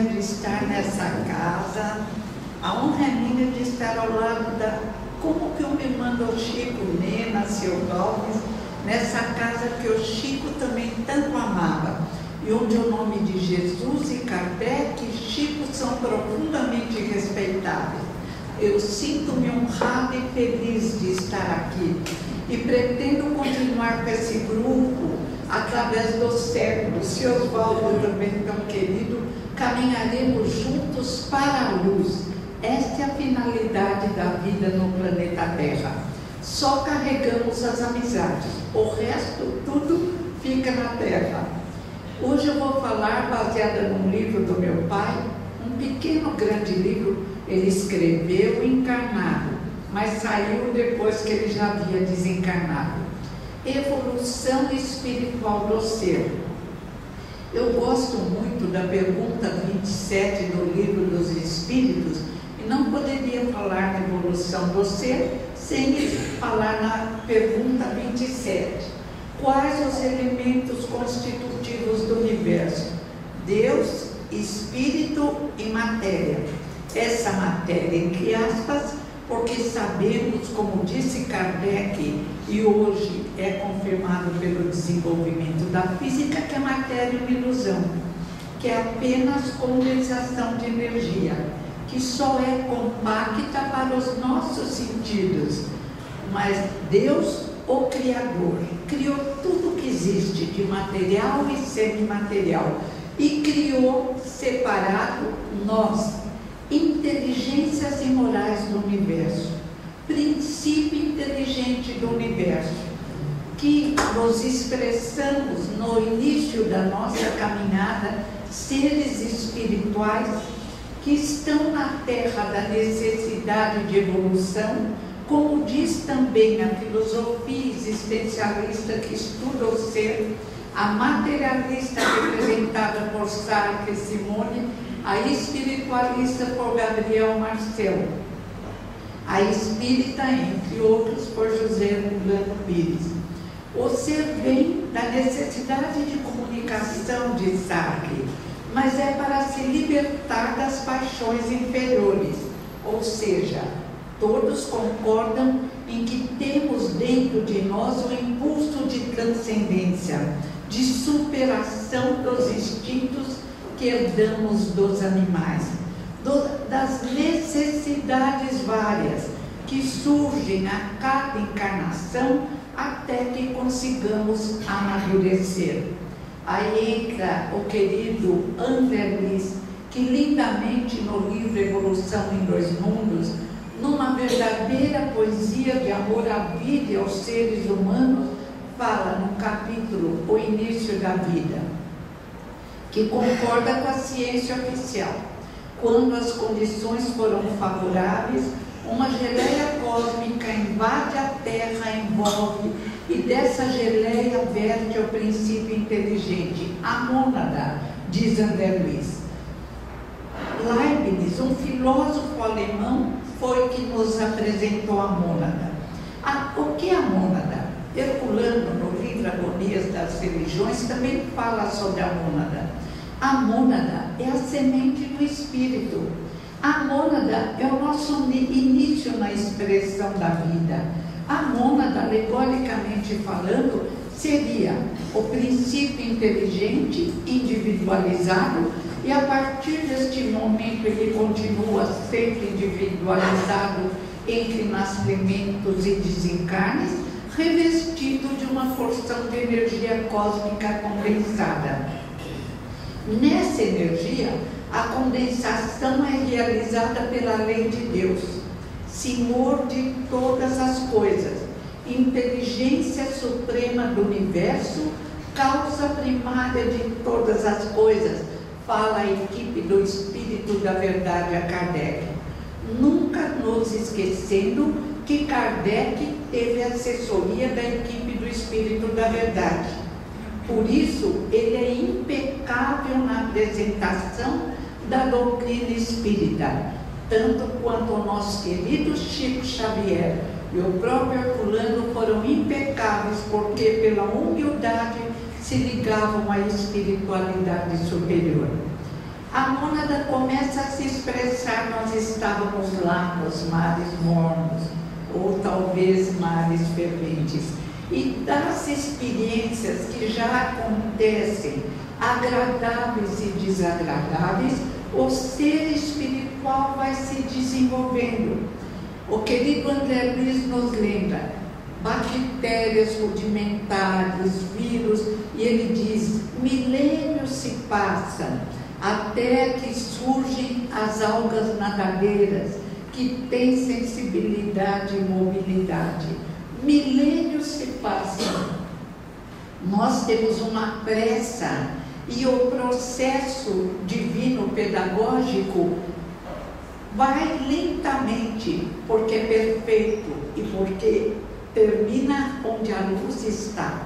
de estar nessa casa, a honra é minha de estar ao lado da. Como que eu me mando o Chico Nena, seu Gomes, nessa casa que o Chico também tanto amava, e onde o nome de Jesus e Kardec e Chico são profundamente respeitados. Eu sinto-me honrada e feliz de estar aqui e pretendo continuar com esse grupo através do século. Se Oswaldo também tão querido, caminharemos juntos para a luz. Esta é a finalidade da vida no planeta Terra. Só carregamos as amizades, o resto tudo fica na Terra. Hoje eu vou falar baseada num livro do meu pai, um pequeno grande livro, ele escreveu encarnado, mas saiu depois que ele já havia desencarnado evolução espiritual do ser. Eu gosto muito da pergunta 27 do livro dos Espíritos e não poderia falar na evolução do ser sem falar na pergunta 27. Quais os elementos constitutivos do universo? Deus, espírito e matéria. Essa matéria, entre aspas, porque sabemos, como disse Kardec, e hoje é confirmado pelo desenvolvimento da física, que a matéria é uma ilusão, que é apenas condensação de energia, que só é compacta para os nossos sentidos. Mas Deus, o Criador, criou tudo que existe de material e semimaterial e criou separado nós, inteligências e morais do universo, princípio inteligente do universo, que nos expressamos no início da nossa caminhada, seres espirituais que estão na terra da necessidade de evolução, como diz também a filosofia existencialista que estuda o ser, a materialista representada por Sartre e Simone a espiritualista por Gabriel Marcel, a espírita, entre outros, por José Mulano Pires. Ser vem da necessidade de comunicação de Sartre, mas é para se libertar das paixões inferiores, ou seja, todos concordam em que temos dentro de nós o impulso de transcendência, de superação dos instintos que herdamos dos animais, do, das necessidades várias que surgem a cada encarnação até que consigamos amadurecer. Aí entra o querido André Luiz, que lindamente no livro Evolução em Dois Mundos, numa verdadeira poesia de amor à vida e aos seres humanos, fala no capítulo O Início da Vida que concorda com a ciência oficial. Quando as condições foram favoráveis, uma geleia cósmica invade a Terra, envolve, e dessa geleia verte o princípio inteligente, a mônada, diz André Luiz. Leibniz, um filósofo alemão, foi que nos apresentou a mônada. Ah, o que é a mônada? Herculano, no livro Agonias das Religiões, também fala sobre a mônada. A mônada é a semente do espírito. A mônada é o nosso início na expressão da vida. A mônada, alegoricamente falando, seria o princípio inteligente, individualizado, e a partir deste momento ele continua sempre individualizado entre nascimentos e desencarnes, revestido de uma porção de energia cósmica condensada. Nessa energia, a condensação é realizada pela lei de Deus, Senhor de todas as coisas, inteligência suprema do universo, causa primária de todas as coisas, fala a equipe do Espírito da Verdade a Kardec. Nunca nos esquecendo que Kardec teve assessoria da equipe do Espírito da Verdade. Por isso, ele é impecável na apresentação da doutrina espírita, tanto quanto o nosso querido Chico Xavier e o próprio Herculano foram impecáveis, porque pela humildade se ligavam à espiritualidade superior. a mônada começa a se expressar, nós estávamos lá nos mares mornos, ou talvez mares ferventes, e das experiências que já acontecem, agradáveis e desagradáveis, o ser espiritual vai se desenvolvendo. O querido André Luiz nos lembra, bactérias rudimentares, vírus, e ele diz: milênios se passam até que surgem as algas nadadeiras, que têm sensibilidade e mobilidade. Milênios se passam. Nós temos uma pressa e o processo divino pedagógico vai lentamente, porque é perfeito e porque termina onde a luz está.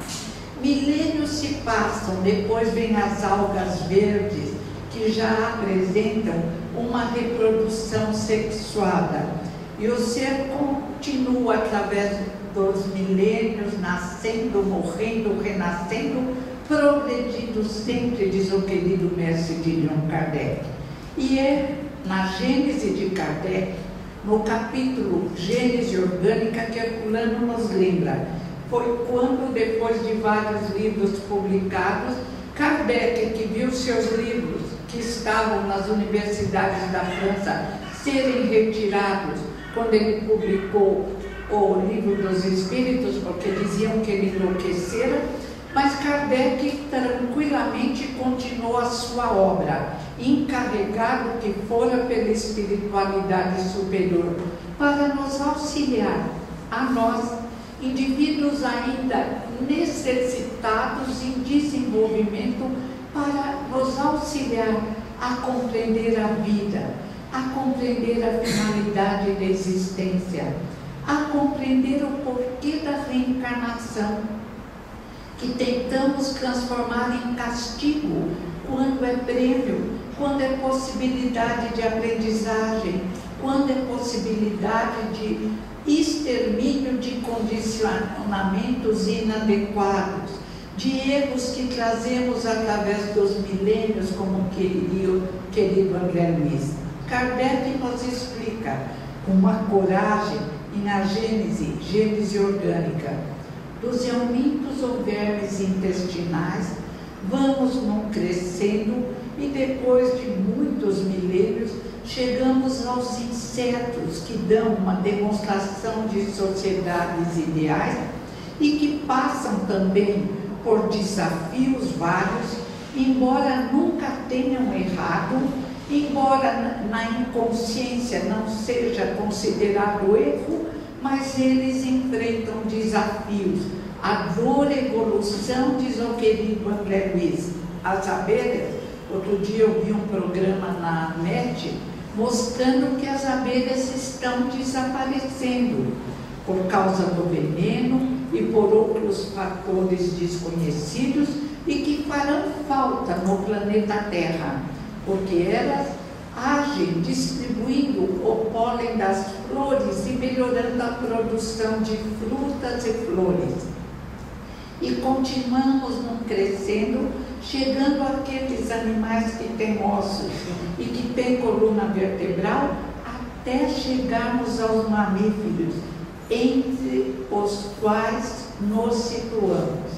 Milênios se passam, depois vem as algas verdes, que já apresentam uma reprodução sexuada. E o ser continua através dos milênios, nascendo, morrendo, renascendo, progredindo sempre, diz o querido mestre Leon Kardec. E é na Gênese de Kardec no capítulo Gênese Orgânica que Herculano nos lembra. Foi quando, depois de vários livros publicados, Kardec, que viu seus livros que estavam nas universidades da França serem retirados, quando ele publicou o livro dos Espíritos, porque diziam que ele enlouquecera, mas Kardec tranquilamente continuou a sua obra, encarregado que fora pela espiritualidade superior, para nos auxiliar, a nós, indivíduos ainda necessitados em desenvolvimento, para nos auxiliar a compreender a vida, a compreender a finalidade da existência, a compreender o porquê da reencarnação que tentamos transformar em castigo quando é prêmio, quando é possibilidade de aprendizagem, quando é possibilidade de extermínio de condicionamentos inadequados, de erros que trazemos através dos milênios, como queria o querido André Luiz. Kardec nos explica com uma coragem em a Gênese, Gênese orgânica, dos eumintos ou vermes intestinais, vamos num crescendo e depois de muitos milênios chegamos aos insetos que dão uma demonstração de sociedades ideais e que passam também por desafios vários, embora nunca tenham errado, embora na inconsciência não seja considerado erro, mas eles enfrentam desafios. A dor, evolução, diz o querido André Luiz. As abelhas, outro dia eu vi um programa na NET mostrando que as abelhas estão desaparecendo por causa do veneno e por outros fatores desconhecidos e que farão falta no planeta Terra, porque elas agem distribuindo o pólen das flores e melhorando a produção de frutas e flores. E continuamos não crescendo, chegando àqueles animais que têm ossos e que têm coluna vertebral, até chegarmos aos mamíferos, entre os quais nos situamos.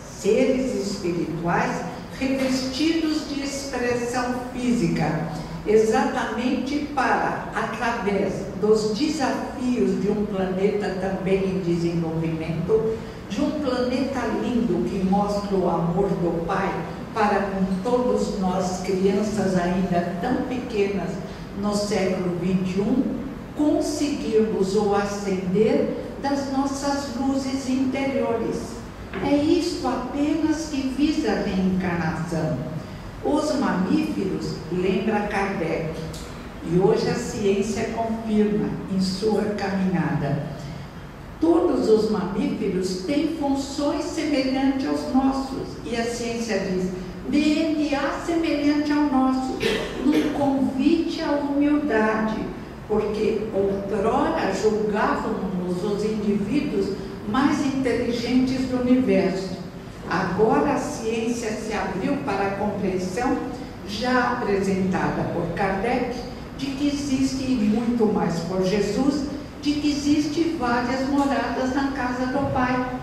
Seres espirituais revestidos de expressão física exatamente para, através dos desafios de um planeta também em desenvolvimento, de um planeta lindo que mostra o amor do Pai para com todos nós, crianças ainda tão pequenas no século XXI, conseguirmos o acender das nossas luzes interiores. É isto apenas que visa a reencarnação os mamíferos, lembra Kardec, e hoje a ciência confirma em sua caminhada. Todos os mamíferos têm funções semelhantes aos nossos, e a ciência diz: DNA semelhante ao nosso, um convite à humildade, porque outrora julgávamos os indivíduos mais inteligentes do universo. Agora a ciência se abriu para a compreensão já apresentada por Kardec, de que existe muito mais por Jesus, de que existe várias moradas na casa do Pai,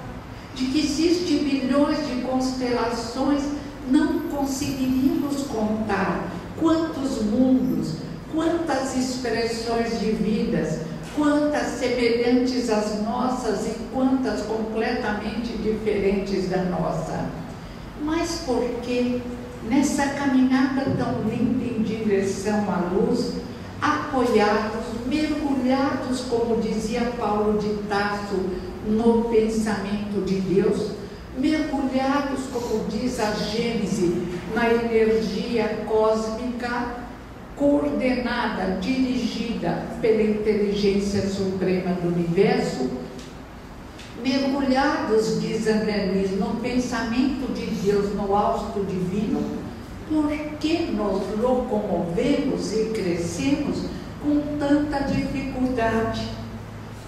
de que existe milhões de constelações, não conseguiríamos contar quantos mundos, quantas expressões de vidas, quantas semelhantes às nossas e quantas completamente diferentes da nossa. Mas por que nessa caminhada tão linda em direção à luz, apoiados, mergulhados, como dizia Paulo de Tarso, no pensamento de Deus, mergulhados, como diz a Gênese, na energia cósmica, coordenada, dirigida pela inteligência suprema do universo, mergulhados, diz André Luiz, no pensamento de Deus, no alto divino, porque nos locomovemos e crescemos com tanta dificuldade?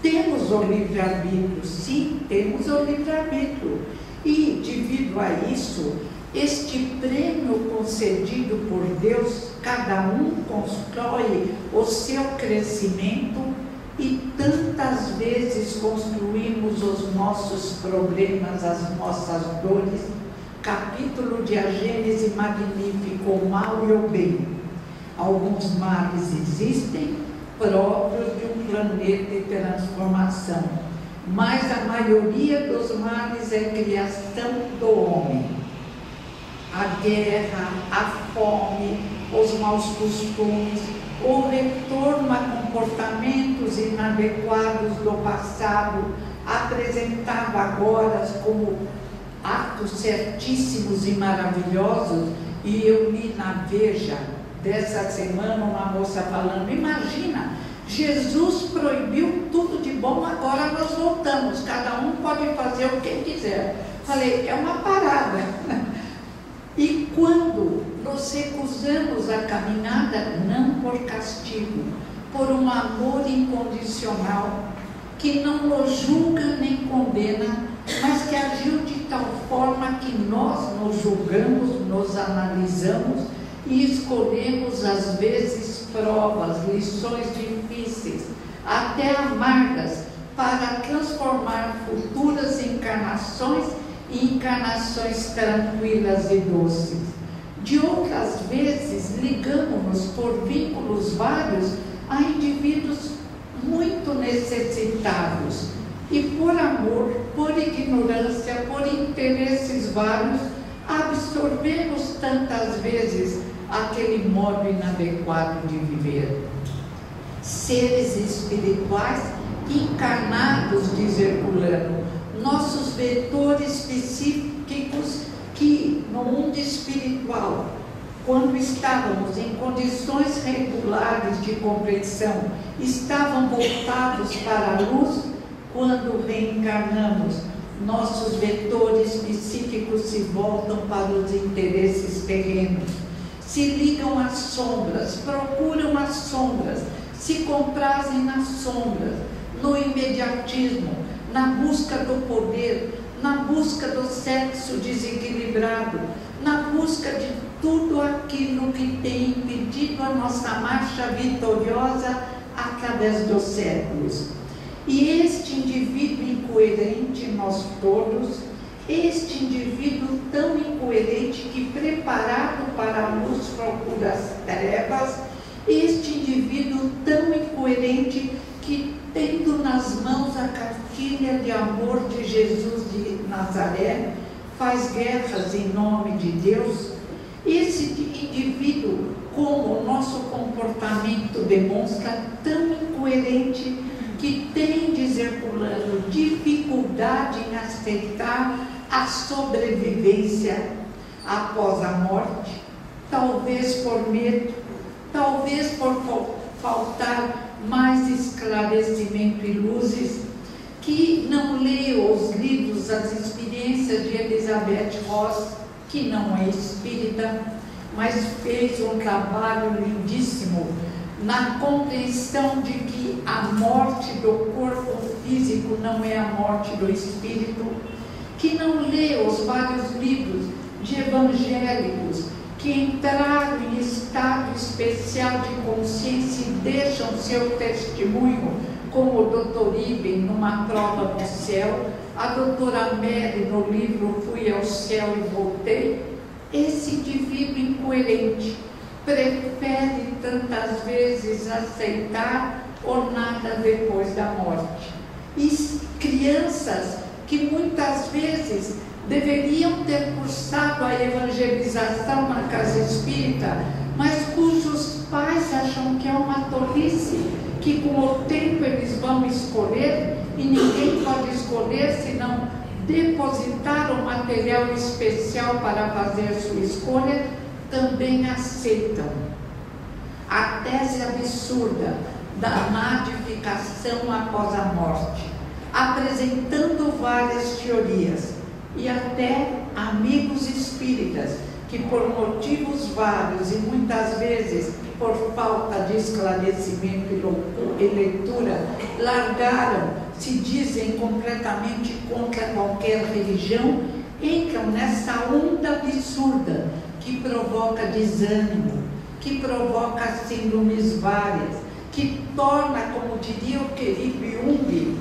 Temos o livre-arbítrio, sim, temos o livre-arbítrio. E, devido a isso, este prêmio concedido por Deus, cada um constrói o seu crescimento e tantas vezes construímos os nossos problemas, as nossas dores. Capítulo de A Gênese Magnífico, o mal e o bem. Alguns males existem, próprios de um planeta de transformação, mas a maioria dos males é criação do homem. A guerra, a fome, os maus costumes, o retorno a comportamentos inadequados do passado, apresentado agora como atos certíssimos e maravilhosos, e eu li na Veja dessa semana uma moça falando, imagina, Jesus proibiu tudo de bom, agora nós voltamos, cada um pode fazer o que quiser. Falei, é uma parada. E quando nos recusamos a caminhada, não por castigo, por um amor incondicional, que não nos julga nem condena, mas que agiu de tal forma que nós nos julgamos, nos analisamos e escolhemos às vezes provas, lições difíceis, até amargas, para transformar futuras encarnações encarnações tranquilas e doces. De outras vezes, ligamos-nos por vínculos vários a indivíduos muito necessitados e por amor, por ignorância, por interesses vários, absorvemos tantas vezes aquele modo inadequado de viver. Seres espirituais encarnados, diz Herculano, nossos vetores psíquicos que no mundo espiritual, quando estávamos em condições regulares de compreensão, estavam voltados para a luz, quando reencarnamos, nossos vetores psíquicos se voltam para os interesses terrenos se ligam às sombras, procuram as sombras, se comprazem nas sombras, no imediatismo, na busca do poder, na busca do sexo desequilibrado, na busca de tudo aquilo que tem impedido a nossa marcha vitoriosa através dos séculos. E este indivíduo incoerente, nós todos, este indivíduo tão incoerente que, preparado para a luz, procura as trevas, este indivíduo tão incoerente que, tendo nas mãos a cartilha de amor de Jesus de Nazaré, faz guerras em nome de Deus. Esse indivíduo, como o nosso comportamento demonstra, tão incoerente que tem, dizer fulano, dificuldade em aceitar a sobrevivência após a morte, talvez por medo, talvez por faltar mais esclarecimento e luzes, que não lê os livros, as experiências de Elizabeth Ross, que não é espírita, mas fez um trabalho lindíssimo na compreensão de que a morte do corpo físico não é a morte do espírito, que não lê os vários livros de evangélicos que entraram em estado especial de consciência e deixam seu testemunho, como o doutor Iben numa prova no céu, a doutora Mary no livro Fui ao Céu e Voltei, esse indivíduo incoerente prefere tantas vezes aceitar ou nada depois da morte. E crianças que muitas vezes deveriam ter cursado a evangelização na casa espírita, mas cujos pais acham que é uma tolice, que com o tempo eles vão escolher e ninguém pode escolher senão depositar um material especial para fazer sua escolha, também aceitam. A tese absurda da nadificação após a morte, apresentando várias teorias e até amigos espíritas que, por motivos vários e muitas vezes por falta de esclarecimento e leitura, largaram, se dizem completamente contra qualquer religião, entram nessa onda absurda que provoca desânimo, que provoca síndromes várias, que torna, como diria o querido Jung,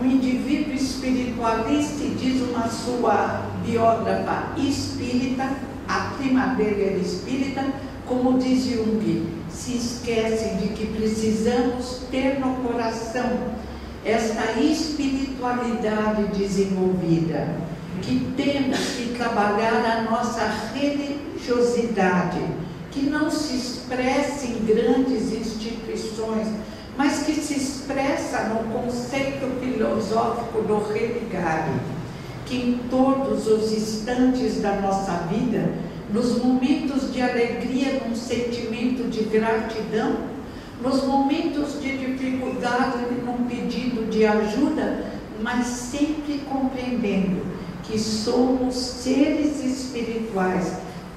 um indivíduo espiritualista, e diz uma sua biógrafa espírita, a prima dele era espírita, como diz Jung, se esquece de que precisamos ter no coração esta espiritualidade desenvolvida, que temos que trabalhar a nossa religiosidade, que não se expressa em grandes instituições, mas que se expressa no conceito filosófico do religare, que em todos os instantes da nossa vida, nos momentos de alegria, num sentimento de gratidão, nos momentos de dificuldade, num pedido de ajuda, mas sempre compreendendo que somos seres espirituais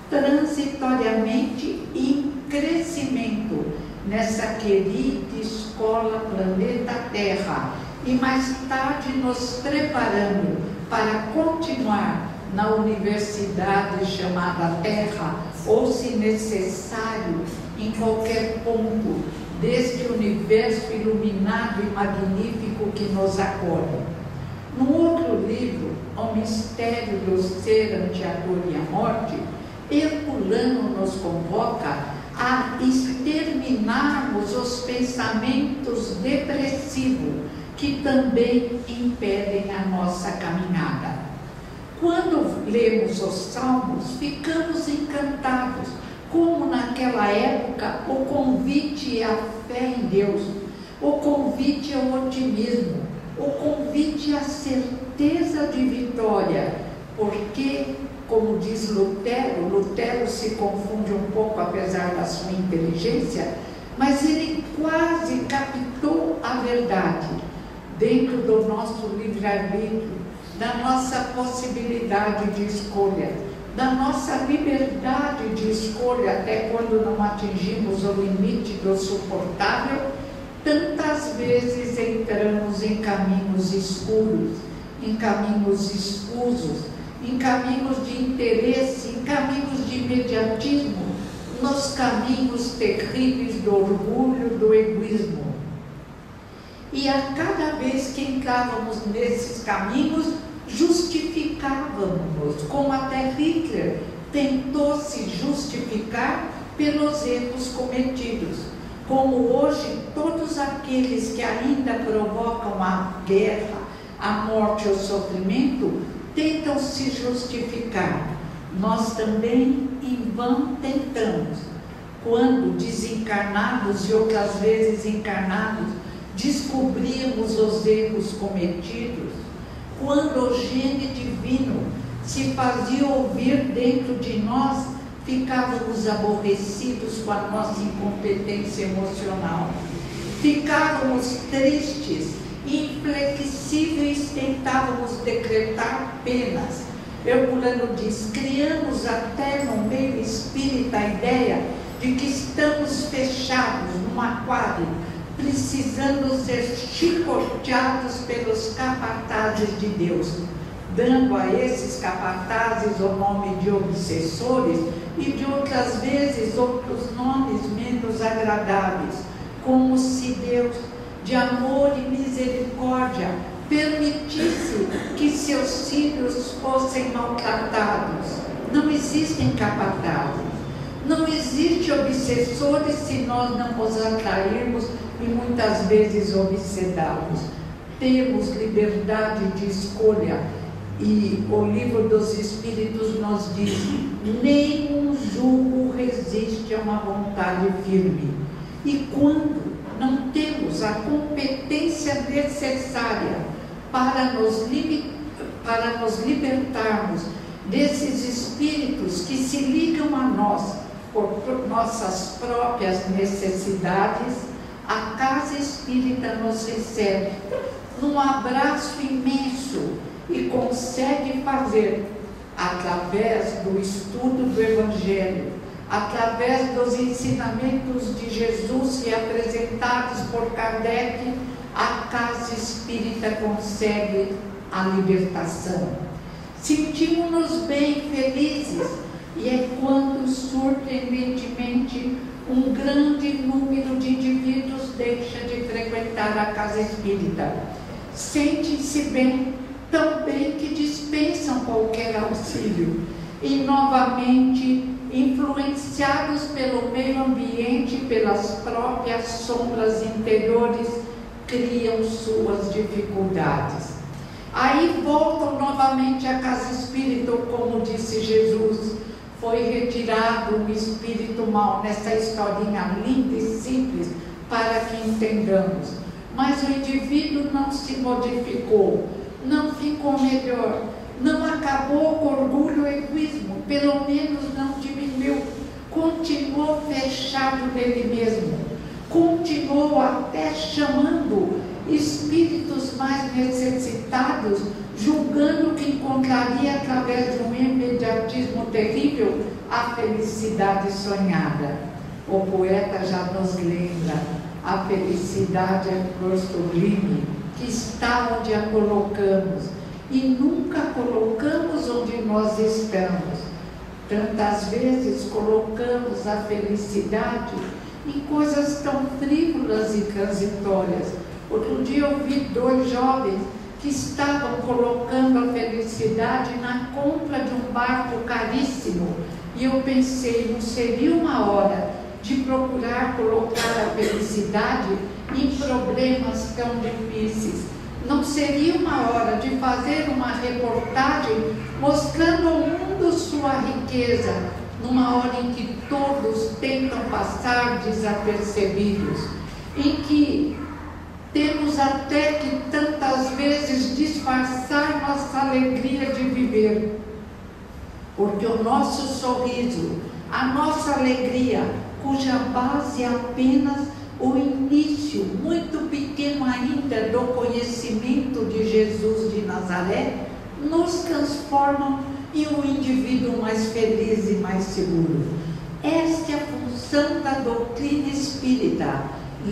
transitoriamente em crescimento nessa querida escola planeta Terra e mais tarde nos preparando para continuar na universidade chamada Terra ou, se necessário, em qualquer ponto deste universo iluminado e magnífico que nos acolhe. No outro livro, O Mistério do Ser ante a Dor e a Morte, Herculano nos convoca a exterminarmos os pensamentos depressivos que também impedem a nossa caminhada. Quando lemos os Salmos, ficamos encantados, como naquela época o convite à fé em Deus, o convite ao otimismo, o convite à certeza de vitória, porque como diz Lutero, Lutero se confunde um pouco apesar da sua inteligência, mas ele quase captou a verdade dentro do nosso livre-arbítrio, da nossa possibilidade de escolha, da nossa liberdade de escolha, até quando não atingimos o limite do suportável, tantas vezes entramos em caminhos escuros, em caminhos escusos em caminhos de interesse, em caminhos de imediatismo, nos caminhos terríveis do orgulho, do egoísmo. E a cada vez que entrávamos nesses caminhos, justificávamos, como até Hitler tentou se justificar pelos erros cometidos. Como hoje, todos aqueles que ainda provocam a guerra, a morte ou o sofrimento, tentam se justificar. Nós também em vão tentamos. Quando desencarnados e outras vezes encarnados, descobrimos os erros cometidos, quando o gene divino se fazia ouvir dentro de nós, ficávamos aborrecidos com a nossa incompetência emocional, ficávamos tristes inflexíveis tentávamos decretar penas. Herculano diz: criamos até no meio espírita a ideia de que estamos fechados num aquário, precisando ser chicoteados pelos capatazes de Deus. dando a esses capatazes o nome de obsessores e de outras vezes outros nomes menos agradáveis, como se Deus, de amor e misericórdia, permitisse que seus filhos fossem maltratados. Não existem capatazes. Não existe obsessores se nós não os atrairmos e muitas vezes obsedá-los. Temos liberdade de escolha e o livro dos Espíritos nos diz: nenhum julgo resiste a uma vontade firme. E quando não temos a competência necessária para nos, para nos libertarmos desses espíritos que se ligam a nós por nossas próprias necessidades, a casa espírita nos recebe num abraço imenso e consegue fazer, através do estudo do Evangelho, através dos ensinamentos de Jesus e apresentados por Kardec, a casa espírita consegue a libertação. Sentimos-nos bem felizes e é quando, surpreendentemente, um grande número de indivíduos deixa de frequentar a casa espírita. Sente-se bem, tão bem que dispensam qualquer auxílio e novamente, influenciados pelo meio ambiente, pelas próprias sombras interiores, criam suas dificuldades. Aí voltam novamente à casa espírita, como disse Jesus, foi retirado o espírito mal nessa historinha linda e simples para que entendamos. Mas o indivíduo não se modificou, não ficou melhor, não acabou com orgulho e egoísmo, pelo menos não diminuiu, continuou fechado nele mesmo, continuou até chamando espíritos mais necessitados julgando que encontraria através de um imediatismo terrível a felicidade sonhada. O poeta já nos lembra: a felicidade é flor sublime que está onde a colocamos e nunca colocamos onde nós estamos. Tantas vezes colocamos a felicidade em coisas tão frívolas e transitórias. Outro dia eu vi dois jovens que estavam colocando a felicidade na compra de um barco caríssimo. E eu pensei, não seria uma hora de procurar colocar a felicidade em problemas tão difíceis? Não seria uma hora de fazer uma reportagem mostrando ao mundo sua riqueza, numa hora em que todos tentam passar desapercebidos, em que temos até que tantas vezes disfarçar nossa alegria de viver, porque o nosso sorriso, a nossa alegria, cuja base é apenas o início, muito pequeno ainda, do conhecimento de Jesus de Nazaré, nos transformam em um indivíduo mais feliz e mais seguro. Esta é a função da doutrina espírita,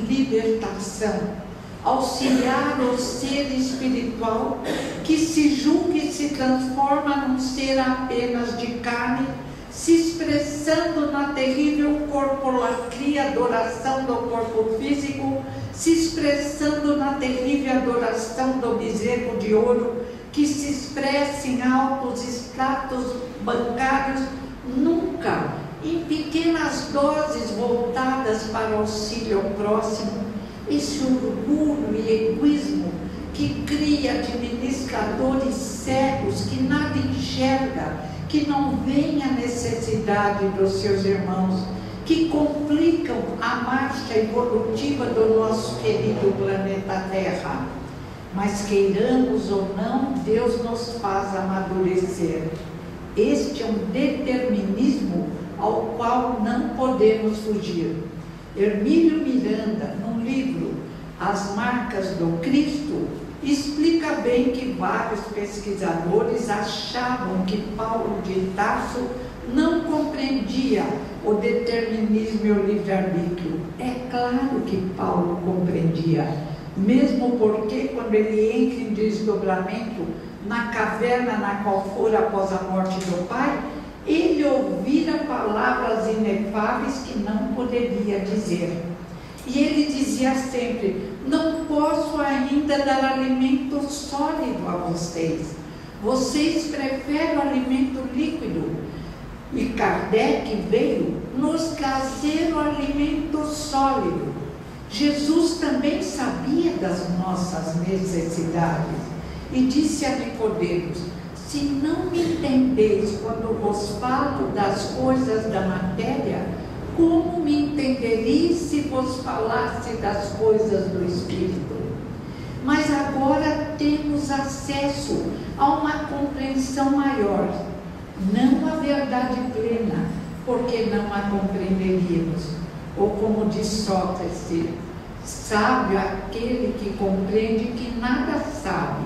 libertação auxiliar o ser espiritual que se julga e se transforma num ser apenas de carne, se expressando na terrível corpolatria, adoração do corpo físico, se expressando na terrível adoração do bezerro de ouro, que se expressa em altos estratos bancários, nunca em pequenas doses voltadas para auxílio ao próximo, esse orgulho e egoísmo que cria administradores cegos que nada enxerga, que não veem a necessidade dos seus irmãos, que complicam a marcha evolutiva do nosso querido planeta Terra. Mas queiramos ou não, Deus nos faz amadurecer. Este é um determinismo ao qual não podemos fugir. Hermílio Miranda, num livro As Marcas do Cristo, explica bem que vários pesquisadores achavam que Paulo de Tarso não compreendia o determinismo e o livre-arbítrio. É claro que Paulo compreendia. Mesmo porque, quando ele entra em desdobramento na caverna na qual fora após a morte do pai, ele ouvira palavras inefáveis que não poderia dizer. E ele dizia sempre: Não posso ainda dar alimento sólido a vocês. Vocês preferem o alimento líquido. E Kardec veio nos trazer o alimento sólido. Jesus também sabia das nossas necessidades e disse a Nicodemos: Se não me entendeis quando vos falo das coisas da matéria, como me entendereis se vos falasse das coisas do Espírito? Mas agora temos acesso a uma compreensão maior, não a verdade plena, porque não a compreenderíamos. Ou como diz Sócrates, sábio aquele que compreende que nada sabe,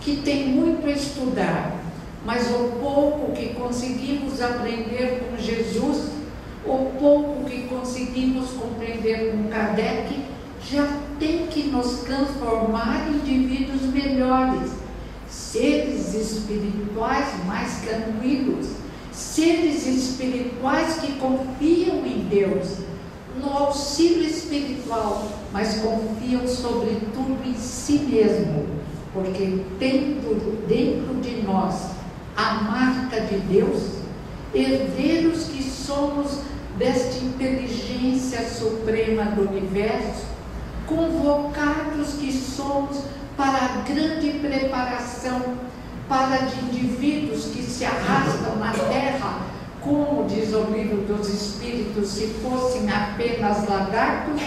que tem muito a estudar, mas o pouco que conseguimos aprender com Jesus, o pouco que conseguimos compreender com Kardec, já tem que nos transformar em indivíduos melhores, seres espirituais mais tranquilos, seres espirituais que confiam em Deus, no auxílio espiritual, mas confiam sobretudo em si mesmo, porque tendo dentro de nós a marca de Deus, herdeiros que somos desta inteligência suprema do universo, convocados que somos para a grande preparação para de indivíduos que se arrastam na terra, como diz o livro dos Espíritos, se fossem apenas lagartos,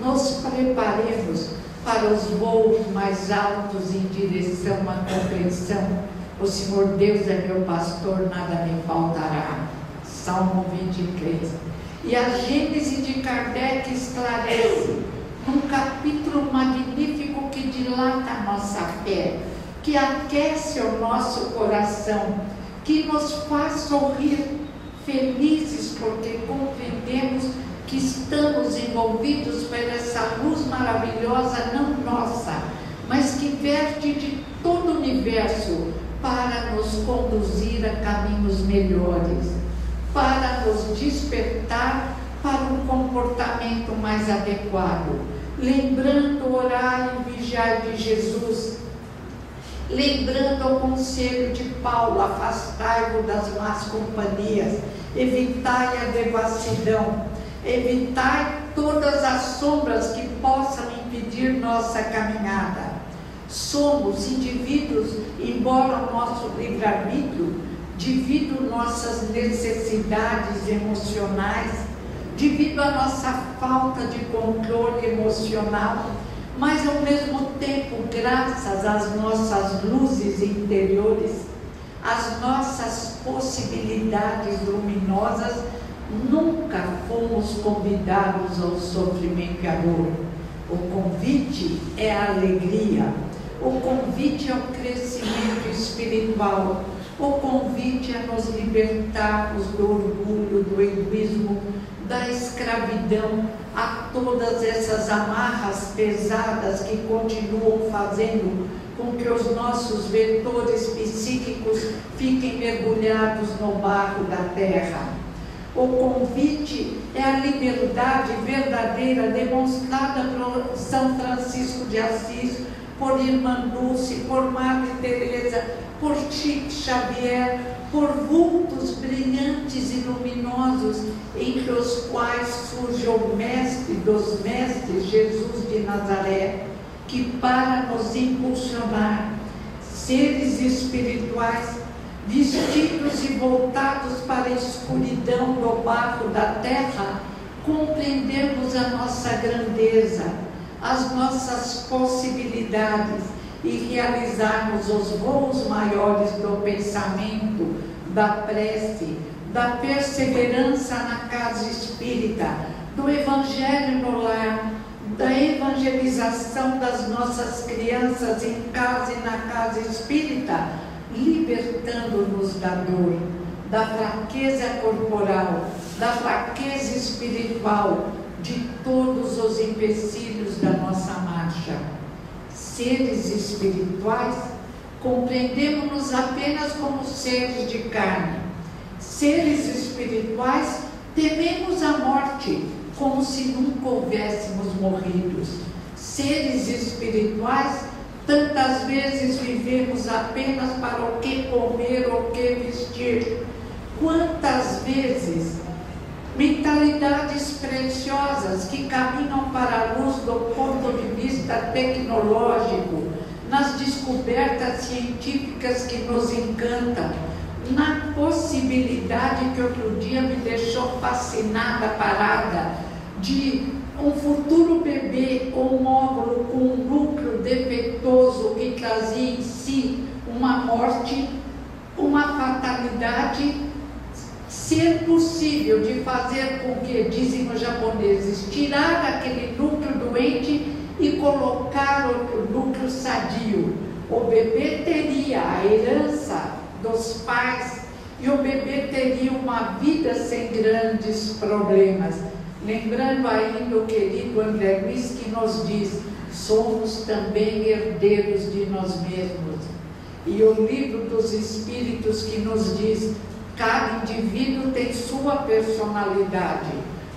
nos preparemos para os voos mais altos em direção à compreensão. O Senhor Deus é meu pastor, nada me faltará. Salmo 23. E a Gênese de Kardec esclarece um capítulo magnífico que dilata a nossa fé, que aquece o nosso coração, que nos faz sorrir felizes porque compreendemos que estamos envolvidos por essa luz maravilhosa, não nossa, mas que verte de todo o universo para nos conduzir a caminhos melhores, para nos despertar para um comportamento mais adequado, lembrando o horário e vigiar de Jesus, lembrando o conselho de Paulo, afastai-vos das más companhias, evitai a devassidão, evitai todas as sombras que possam impedir nossa caminhada. Somos indivíduos, embora o nosso livre-arbítrio, devido nossas necessidades emocionais, devido à nossa falta de controle emocional, mas ao mesmo tempo, graças às nossas luzes interiores, às nossas possibilidades luminosas, nunca fomos convidados ao sofrimento e à dor. O convite é a alegria, o convite é o crescimento espiritual, o convite é nos libertarmos do orgulho, do egoísmo, da escravidão, a todas essas amarras pesadas que continuam fazendo com que os nossos vetores psíquicos fiquem mergulhados no barro da terra. O convite é a liberdade verdadeira demonstrada por São Francisco de Assis, por Irmã Dulce, por Madre Teresa, por Chico Xavier, por vultos brilhantes e luminosos, entre os quais surge o mestre dos mestres, Jesus de Nazaré, que para nos impulsionar, seres espirituais, vestidos e voltados para a escuridão do barro da terra, compreendermos a nossa grandeza, as nossas possibilidades e realizarmos os voos maiores do pensamento, da prece, da perseverança na casa espírita, do evangelho no lar, da evangelização das nossas crianças em casa e na casa espírita, libertando-nos da dor, da fraqueza corporal, da fraqueza espiritual, de todos os empecilhos da nossa marcha seres espirituais, compreendemos-nos apenas como seres de carne. Seres espirituais, tememos a morte, como se nunca houvéssemos morridos. Seres espirituais, tantas vezes vivemos apenas para o que comer o que vestir. Quantas vezes mentalidades preciosas que caminham para a luz do ponto de vista tecnológico, nas descobertas científicas que nos encantam, na possibilidade que outro dia me deixou fascinada, parada, de um futuro bebê ou um óvulo com um núcleo defeituoso que trazia em si uma morte, uma fatalidade, ser possível de fazer com que, dizem os japoneses, tirar aquele núcleo doente e colocar o núcleo sadio. O bebê teria a herança dos pais e o bebê teria uma vida sem grandes problemas. Lembrando ainda o querido André Luiz que nos diz: somos também herdeiros de nós mesmos. E o livro dos Espíritos que nos diz: cada indivíduo tem sua personalidade.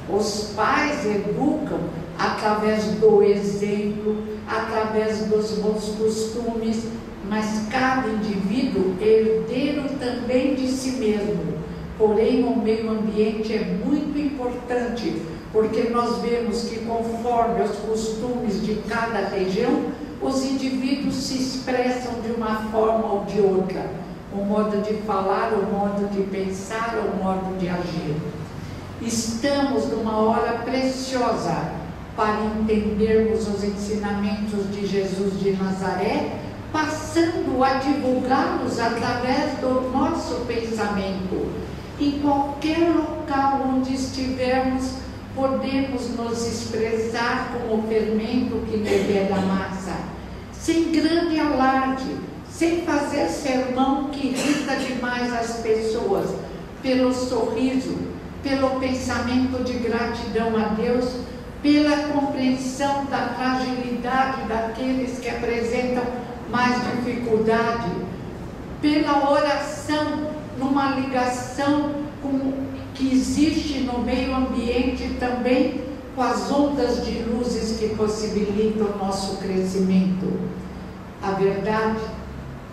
Os pais educam através do exemplo, através dos bons costumes, mas cada indivíduo é herdeiro também de si mesmo. Porém, o meio ambiente é muito importante, porque nós vemos que, conforme os costumes de cada região, os indivíduos se expressam de uma forma ou de outra. O modo de falar, o modo de pensar, o modo de agir. Estamos numa hora preciosa para entendermos os ensinamentos de Jesus de Nazaré passando a divulgá-los através do nosso pensamento. Em qualquer local onde estivermos, podemos nos expressar como o fermento que libera a massa, sem grande alarde, sem fazer sermão que irrita demais as pessoas, pelo sorriso, pelo pensamento de gratidão a Deus, pela compreensão da fragilidade daqueles que apresentam mais dificuldade, pela oração, numa ligação com, que existe no meio ambiente também com as ondas de luzes que possibilitam o nosso crescimento. A verdade,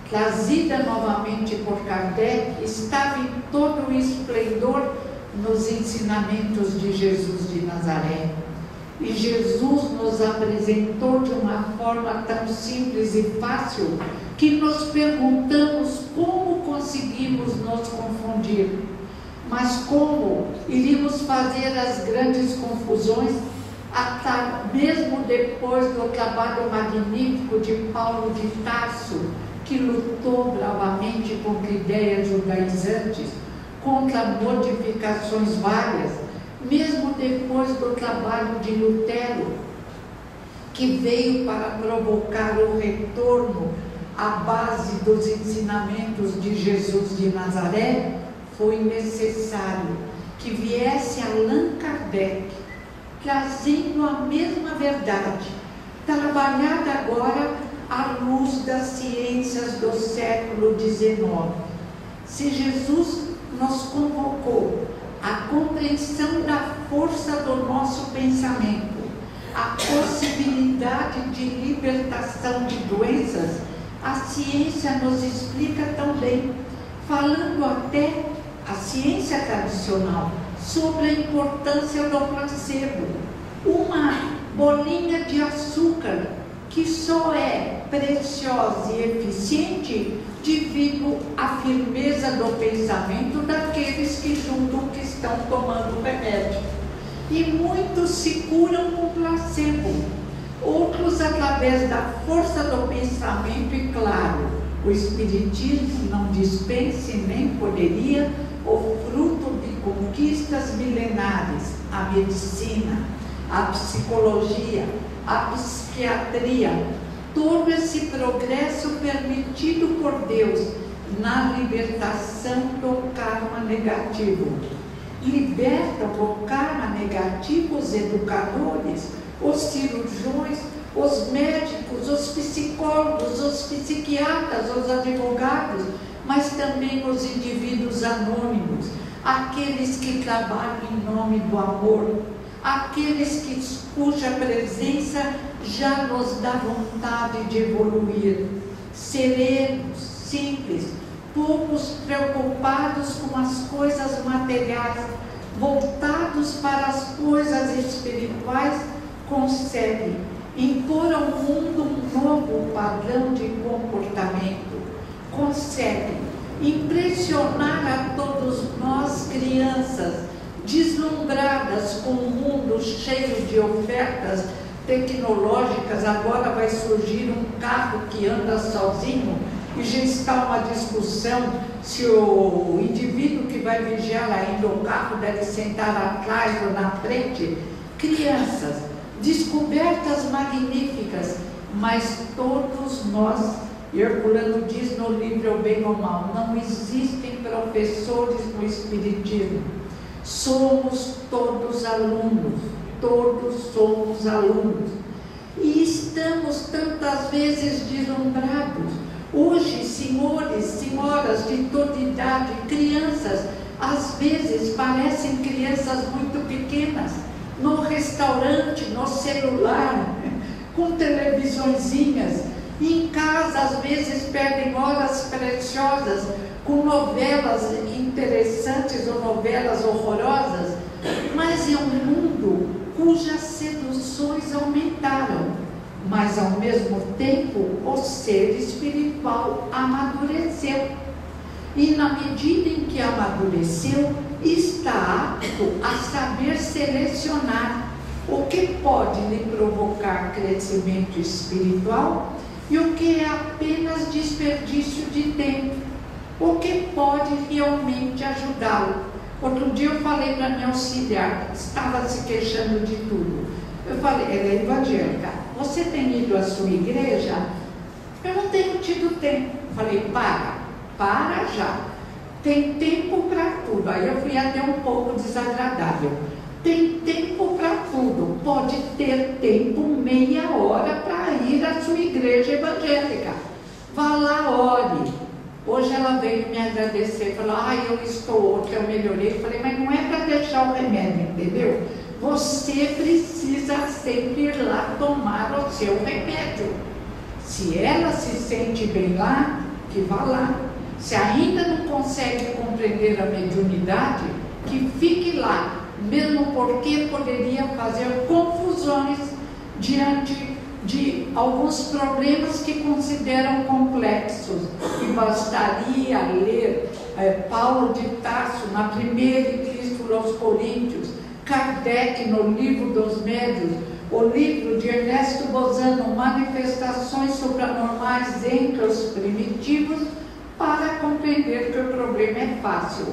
trazida novamente por Kardec, estava em todo o esplendor nos ensinamentos de Jesus de Nazaré. E Jesus nos apresentou de uma forma tão simples e fácil que nos perguntamos como conseguimos nos confundir. Mas como iríamos fazer as grandes confusões, até mesmo depois do trabalho magnífico de Paulo de Tarso, que lutou bravamente contra ideias judaizantes, contra modificações várias, mesmo depois do trabalho de Lutero, que veio para provocar o retorno à base dos ensinamentos de Jesus de Nazaré, foi necessário que viesse Allan Kardec, trazendo a mesma verdade, trabalhada agora à luz das ciências do século XIX. Se Jesus nos convocou a compreensão da força do nosso pensamento, a possibilidade de libertação de doenças, a ciência nos explica tão bem, falando até a ciência tradicional sobre a importância do placebo. Uma bolinha de açúcar que só é preciosa e eficiente devido à firmeza do pensamento daqueles que julgam que estão tomando remédio. E muitos se curam com placebo, outros através da força do pensamento, e claro, o Espiritismo não dispense nem poderia o fruto de conquistas milenares, a medicina, a psicologia, a psiquiatria, todo esse progresso permitido por Deus na libertação do karma negativo. Libertam o karma negativo os educadores, os cirurgiões, os médicos, os psicólogos, os psiquiatras, os advogados, mas também os indivíduos anônimos, aqueles que trabalham em nome do amor, aqueles que, cuja presença já nos dá vontade de evoluir, serenos, simples, poucos preocupados com as coisas materiais, voltados para as coisas espirituais, conseguem impor ao mundo um novo padrão de comportamento, conseguem impressionar a todos nós, crianças, deslumbradas com um mundo cheio de ofertas tecnológicas. Agora vai surgir um carro que anda sozinho e já está uma discussão se o indivíduo que vai vigiar ainda o carro deve sentar atrás ou na frente. Crianças, descobertas magníficas, mas todos nós, Herculano diz no livro O Bem ou Mal, não existem professores no Espiritismo. Somos todos alunos, todos somos alunos. E estamos tantas vezes deslumbrados. Hoje, senhores, senhoras de toda idade, crianças, às vezes parecem crianças muito pequenas, no restaurante, no celular, com televisõezinhas, em casa às vezes perdem horas preciosas com novelas interessantes ou novelas horrorosas, mas é um mundo cujas seduções aumentaram mas ao mesmo tempo o ser espiritual amadureceu. E na medida em que amadureceu, está apto a saber selecionar o que pode lhe provocar crescimento espiritual e o que é apenas desperdício de tempo, o que pode realmente ajudá-lo. Outro dia eu falei para minha auxiliar, estava se queixando de tudo. Eu falei, ela é evangélica. Você tem ido à sua igreja? Eu não tenho tido tempo. Falei, para, para já. Tem tempo para tudo. Aí eu fui até um pouco desagradável. Tem tempo para tudo. Pode ter tempo meia hora para ir à sua igreja evangélica. Vá lá, ore. Hoje ela veio me agradecer, falou, ah, eu estou, que eu melhorei. Falei, mas não é para deixar o remédio, entendeu? você precisa sempre ir lá tomar o seu remédio. Se ela se sente bem lá, que vá lá. Se ainda não consegue compreender a mediunidade, que fique lá, mesmo porque poderia fazer confusões diante de alguns problemas que consideram complexos. E bastaria ler é, Paulo de Tasso na primeira epístola aos Coríntios, Kardec no livro dos médios, o livro de Ernesto Bozano, Manifestações Supranormais entre os Primitivos, para compreender que o problema é fácil.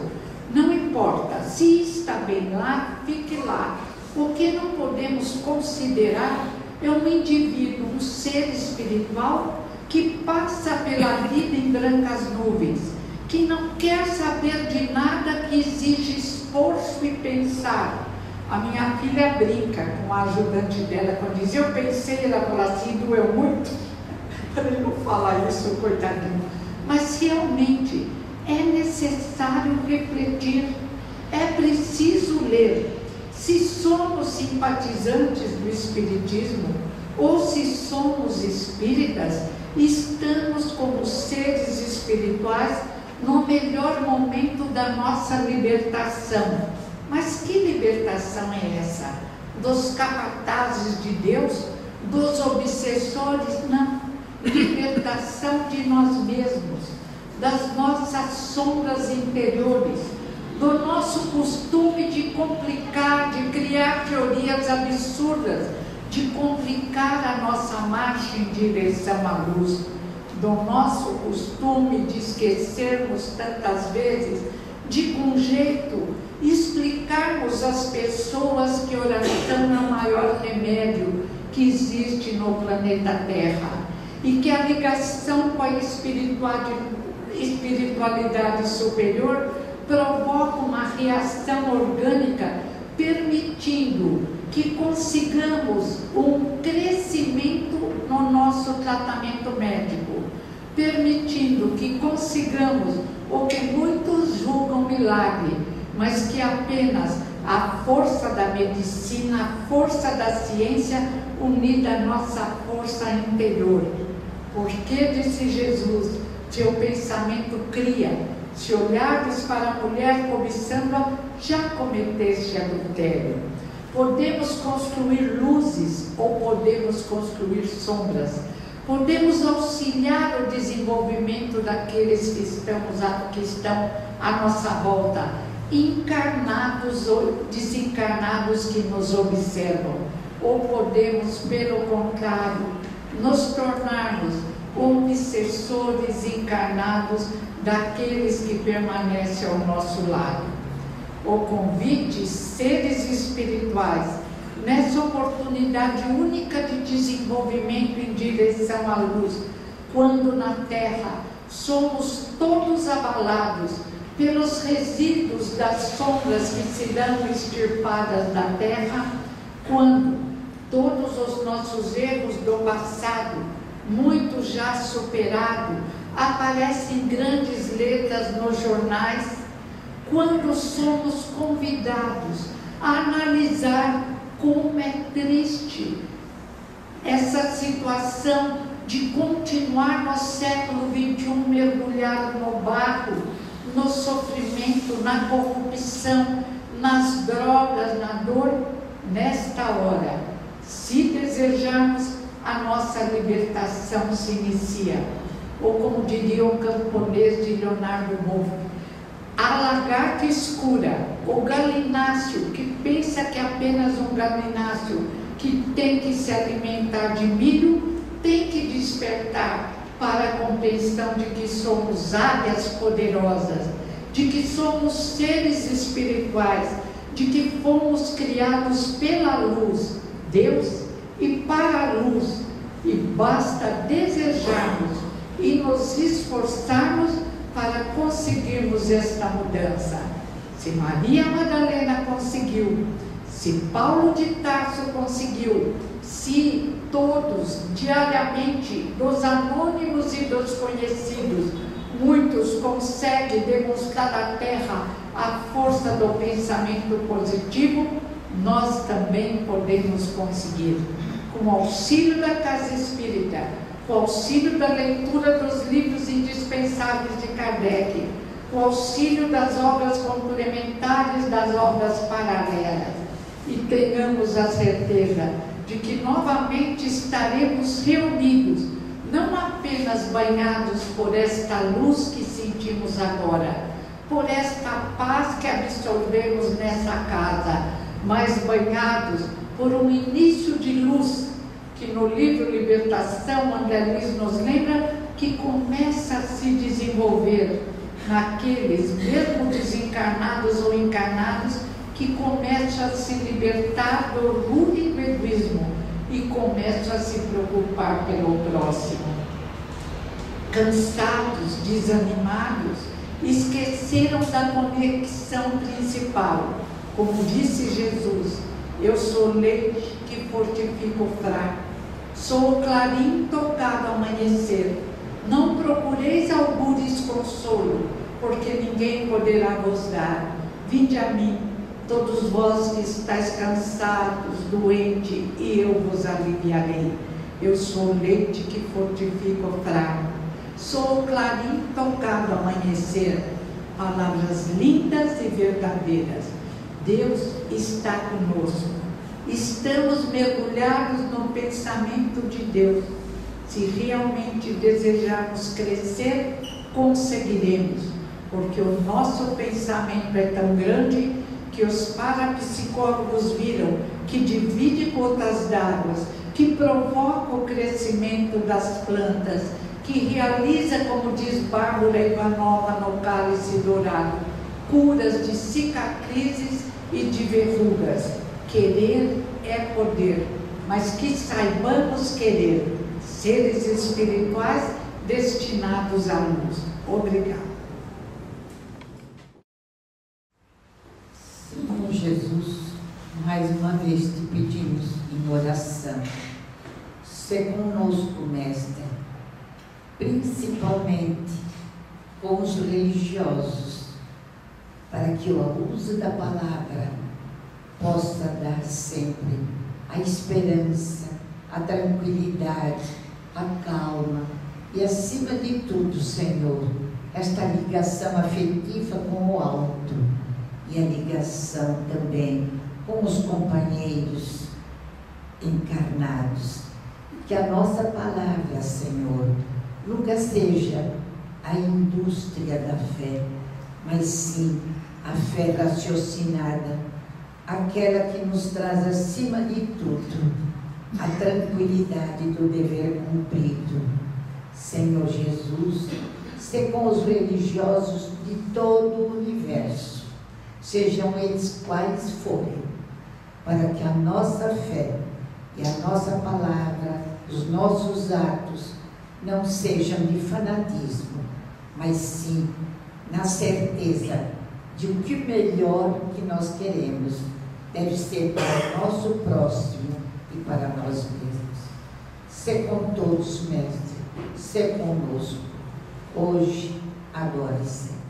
Não importa, se está bem lá, fique lá. O que não podemos considerar é um indivíduo, um ser espiritual que passa pela vida em brancas nuvens, que não quer saber de nada que exige esforço e pensar, a minha filha brinca com a ajudante dela quando diz, eu pensei, ela fala assim, doeu muito. Para não falar isso, coitadinho. Mas realmente é necessário refletir, é preciso ler. Se somos simpatizantes do Espiritismo ou se somos espíritas, estamos como seres espirituais no melhor momento da nossa libertação mas que libertação é essa? Dos capatazes de Deus? Dos obsessores? Não. Libertação de nós mesmos, das nossas sombras interiores, do nosso costume de complicar, de criar teorias absurdas, de complicar a nossa marcha em direção à luz, do nosso costume de esquecermos tantas vezes de com jeito explicarmos às pessoas que oração é o maior remédio que existe no planeta Terra e que a ligação com a espiritualidade superior provoca uma reação orgânica, permitindo que consigamos um crescimento no nosso tratamento médico, permitindo que consigamos o que muitos julgam milagre, mas que apenas a força da medicina, a força da ciência unida à nossa força interior. Porque, disse Jesus, teu pensamento cria, se olhares para a mulher cobiçando, já cometeste adultério. Podemos construir luzes ou podemos construir sombras. Podemos auxiliar o desenvolvimento daqueles que, estamos a, que estão à nossa volta, encarnados ou desencarnados que nos observam. Ou podemos, pelo contrário, nos tornarmos obsessores encarnados daqueles que permanecem ao nosso lado. O convite, seres espirituais, nessa oportunidade única de desenvolvimento em direção à luz, quando na Terra somos todos abalados pelos resíduos das sombras que serão extirpadas da Terra, quando todos os nossos erros do passado, muito já superado, aparecem grandes letras nos jornais, quando somos convidados a analisar como é triste essa situação de continuar no século XXI mergulhado no barro, no sofrimento, na corrupção, nas drogas, na dor, nesta hora, se desejarmos, a nossa libertação se inicia. Ou como diria o camponês de Leonardo Boff, a lagarta escura, o galináceo, que pensa que é apenas um galináceo, que tem que se alimentar de milho, tem que despertar para a compreensão de que somos águias poderosas, de que somos seres espirituais, de que fomos criados pela luz, Deus, e para a luz, e basta desejarmos e nos esforçarmos para conseguirmos esta mudança. Se Maria Madalena conseguiu, se Paulo de Tarso conseguiu, se todos, diariamente, dos anônimos e dos conhecidos, muitos conseguem demonstrar à Terra a força do pensamento positivo, nós também podemos conseguir. Com o auxílio da casa espírita, com auxílio da leitura dos livros indispensáveis de Kardec, com auxílio das obras complementares das obras paralelas, e tenhamos a certeza de que novamente estaremos reunidos, não apenas banhados por esta luz que sentimos agora, por esta paz que absorvemos nessa casa, mas banhados por um início de luz que no livro Libertação, André Luiz nos lembra que começa a se desenvolver naqueles, mesmo desencarnados ou encarnados, que começam a se libertar do e do egoísmo e começam a se preocupar pelo próximo. Cansados, desanimados, esqueceram da conexão principal. Como disse Jesus, eu sou leite que fortifica o fraco Sou o clarim tocado ao amanhecer. Não procureis algures consolo, porque ninguém poderá vos dar. Vinde a mim, todos vós que estáis cansados, doentes, e eu vos aliviarei. Eu sou o leite que fortifica o fraco. Sou o clarim tocado ao amanhecer. Palavras lindas e verdadeiras. Deus está conosco estamos mergulhados no pensamento de Deus. Se realmente desejarmos crescer, conseguiremos, porque o nosso pensamento é tão grande que os parapsicólogos viram que divide gotas d'água, que provoca o crescimento das plantas, que realiza, como diz Bárbara Ivanova no cálice dourado, curas de cicatrizes e de verrugas. Querer é poder, mas que saibamos querer seres espirituais destinados à luz. Obrigado. Senhor Jesus, mais uma vez te pedimos oração. Se conosco, Mestre, principalmente com os religiosos, para que o uso da palavra possa dar sempre a esperança, a tranquilidade, a calma e, acima de tudo, Senhor, esta ligação afetiva com o alto e a ligação também com os companheiros encarnados. Que a nossa palavra, Senhor, nunca seja a indústria da fé, mas sim a fé raciocinada, aquela que nos traz acima de tudo a tranquilidade do dever cumprido. Senhor Jesus, se com os religiosos de todo o universo, sejam eles quais forem, para que a nossa fé e a nossa palavra, os nossos atos, não sejam de fanatismo, mas sim na certeza de o que melhor que nós queremos deve ser para o nosso próximo e para nós mesmos. Se com todos, Mestre, se conosco, hoje, agora e sempre.